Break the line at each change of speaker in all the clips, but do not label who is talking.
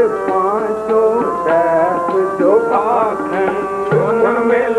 पंचो मिल मेल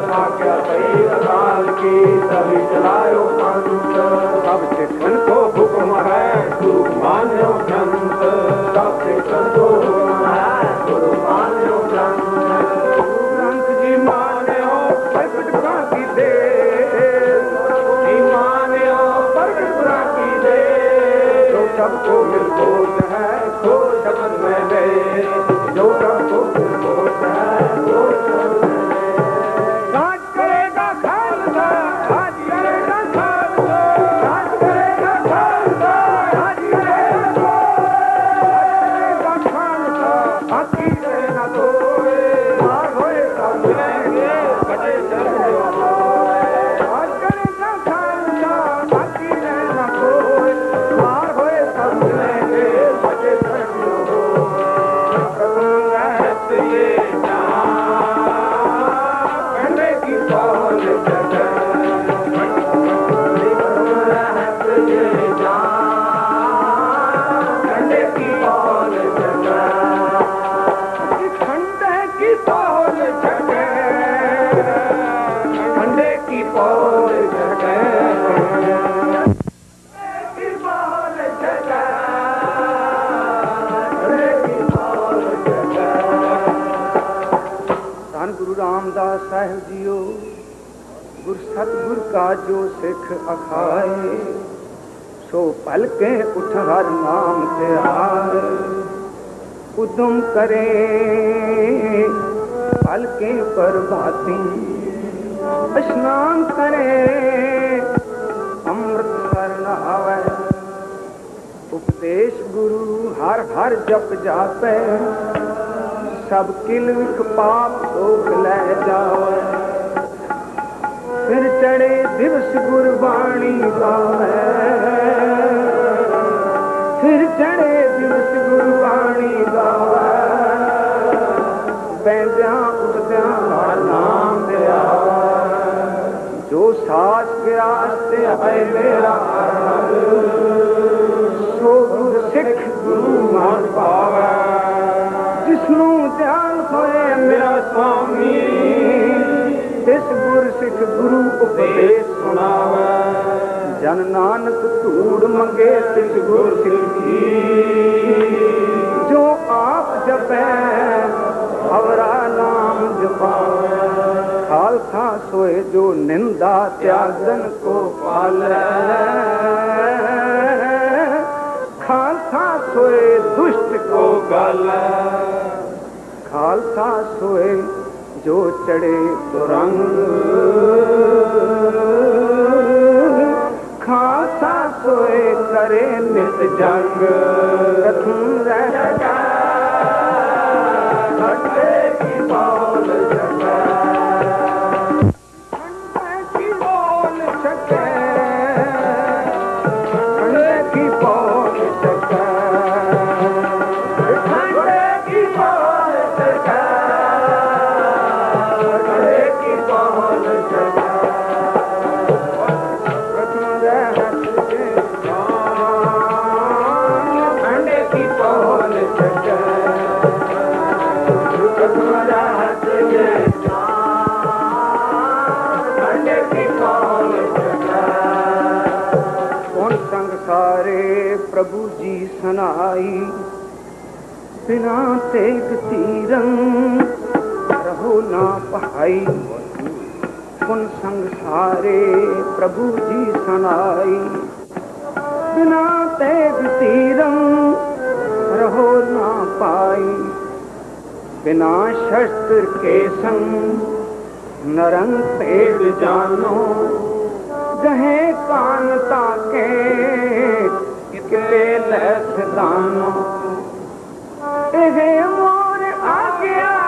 क्या
कई अकाल की तभी चलायो पंथ
सबसे खंतो हुक्म है गुरु
मान्यो ग्रंथ
सबसे खंतो हुक्म
है गुरु मान्यो ग्रंथ
गुरु ग्रंथ जी मान्यो प्रगट का की दे जी मान्यो प्रगट का की दे जो सबको निर्दोष है ਗੁਰੂ ਰਾਮਦਾਸ ਸਾਹਿਬ ਜੀਓ, ਗੁਰ ਸਤਿਗੁਰ ਕਾ ਜੋ ਸਿੱਖ ਅਖਾਏ, ਸੋ ਪਲ ਕੇ ਉਠ ਹਰ ਨਾਮ ਤੇ ਆਏ ਉਦਮ ਕਰੇ ਪਲ ਕੇ ਪ੍ਰਭਾਤੀ ਕਰੇ ਅੰਮ੍ਰਿਤ ਸਰਨ ਆਵੇ ਉਪਦੇਸ਼ ਗੁਰੂ ਹਰ ਹਰ ਜਪ ਜਾਪੈ ਸਭ ਕਿਲ ਵਿਖ ਪਾਪ ਦੋਖ ਲੈ ਜਾਵੇ। ਫਿਰ ਚੜੇ ਦਿਵਸ ਗੁਰਬਾਣੀ ਗਾਵੇ। ਫਿਰ ਚੜੇ ਦਿਵਸ ਗੁਰਬਾਣੀ ਗਾਵੇ। ਬੈਂਦਿਆਂ ਉੱਠਦਿਆਂ ਹਰ ਨਾਮ ਤੇ ਜੋ ਸਾਚ ਗਿਆਸ ਤੇ ਆਏ ਮੇਰਾ ਸੋ ਗੁਰ ਸਿੱਖ ਗੁਰੂ ਮਨ ਪਾਵੇ ਜਿਸਨੂੰ ਧਿਆਨ ਹੋਏ ਮੇਰਾ ਸੁਆਮੀ ਇਸ ਗੁਰ ਸਿੱਖ ਗੁਰੂ ਉਪਦੇਸ਼ ਸੁਣਾਵੇ। ਜਨ ਨਾਨਕ ਧੂੜ ਮੰਗੇ ਤਿਸ ਗੁਰ ਸਿੱਖੀ ਜੋ ਆਪ ਜਪੈ, ਹਵਰਾ ਨਾਮ ਜਪਾਵੇ। ਖਾਲਸਾ ਸੋਏ ਜੋ ਨਿੰਦਾ ਤਿਆਗਨ ਕੋ ਪਾਲੈ। ਖਾਲਸਾ ਸੋਏ ਦੁਸ਼ਟ ਕੋ ਗਾਲੈ। ਖਾਲਸਾ ਸੋਏ ਜੋ ਚੜੇ ਤੁਰੰਗ ਖਾਲਸਾ ਸੋਏ ਕਰੇ ਨਿਤ ਜੰਗ। ਕਥੂ ਰਹਿ। ਸੱਤੇ ਸਨਾਈ ਬਿਨਾ ਤੇਗ ਤੀਰੰ ਰਹੋ ਨਾ ਪਹਾਈ ਹੁਣ ਸੰਗ ਸਾਰੇ ਪ੍ਰਭੂ ਜੀ ਸਨਾਈ ਬਿਨਾ ਤੇਗ ਤੀਰੰ ਰਹੋ ਨਾ ਪਾਈ ਬਿਨਾ ਸ਼ਸਤਰ ਕੇ ਸੰਗ ਨਰੰਗ ਭੇਦ ਜਾਨੋ ਗਹੇ ਕਾਨ آڳيا